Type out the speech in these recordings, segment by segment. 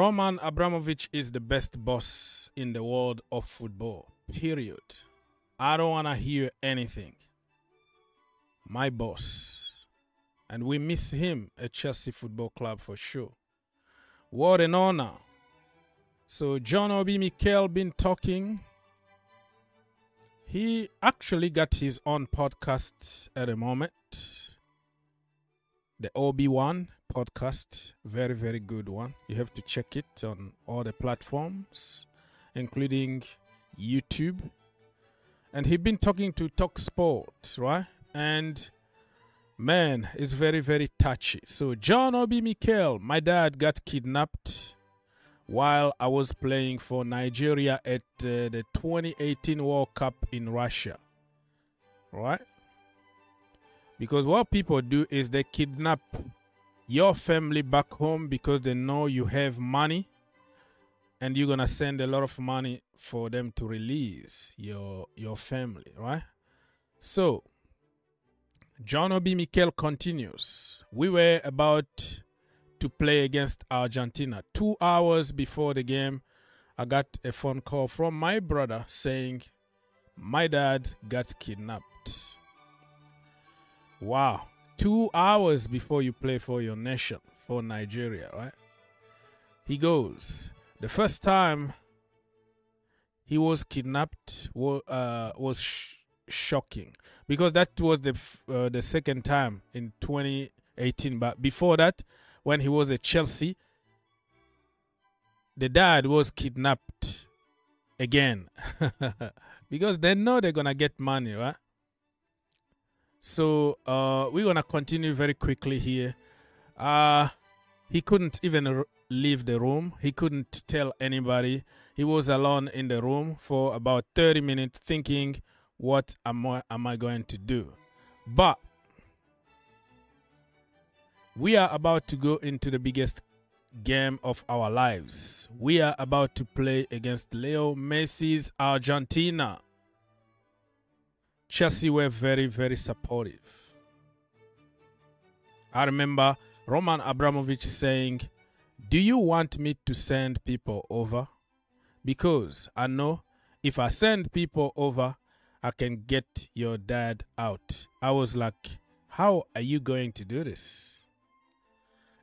Roman Abramovich is the best boss in the world of football. Period. I don't want to hear anything. My boss. And we miss him at Chelsea Football Club for sure. What an honor. So John Obi Mikel been talking. He actually got his own podcast at the moment. The Obi One podcast. Very, very good one. You have to check it on all the platforms, including YouTube. And he's been talking to Talk Sport, right? And man, it's very, very touchy. So John Obi Mikel, my dad got kidnapped while I was playing for Nigeria at uh, the 2018 World Cup in Russia. Right? Because what people do is they kidnap your family back home because they know you have money and you're gonna send a lot of money for them to release your your family, right? So John Obi Mikel continues. We were about to play against Argentina. Two hours before the game, I got a phone call from my brother saying my dad got kidnapped. Wow. Two hours before you play for your nation, for Nigeria, right? He goes, the first time he was kidnapped was, uh, was sh- shocking because that was the uh, the second time in 2018 but before that when he was at Chelsea the dad was kidnapped again. Because they know they're gonna get money right so uh, we're gonna continue very quickly here. Uh he couldn't even leave the room. He couldn't tell anybody. He was alone in the room for about 30 minutes thinking what am I, am I going to do? But we are about to go into the biggest game of our lives. We are about to play against leo messi's argentina chelsea were very very supportive i remember roman abramovich saying do you want me to send people over because i know if i send people over I can get your dad out. I was like, How are you going to do this?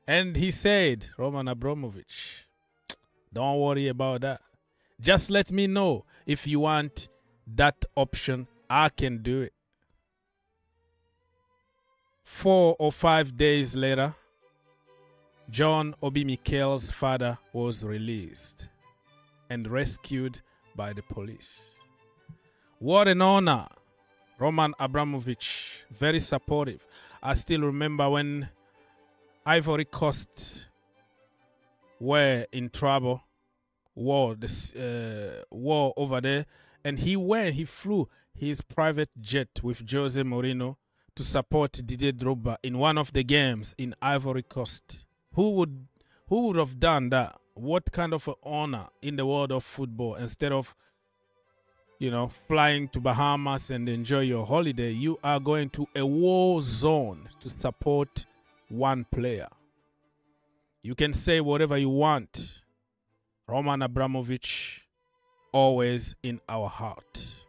And he said, Roman Abramovich, don't worry about that. Just let me know if you want that option. I can do it. Four or five days later, John Obi Mikel's father was released and rescued by the police. What an honor. Roman Abramovich, very supportive. I still remember when Ivory Coast were in trouble, war, this uh, war over there, and he went, he flew his private jet with Jose Mourinho to support Didier Drogba in one of the games in Ivory Coast. Who would who would have done that? What kind of an honor in the world of football instead of you know, flying to Bahamas and enjoy your holiday, you are going to a war zone to support one player. You can say whatever you want. Roman Abramovich, always in our heart.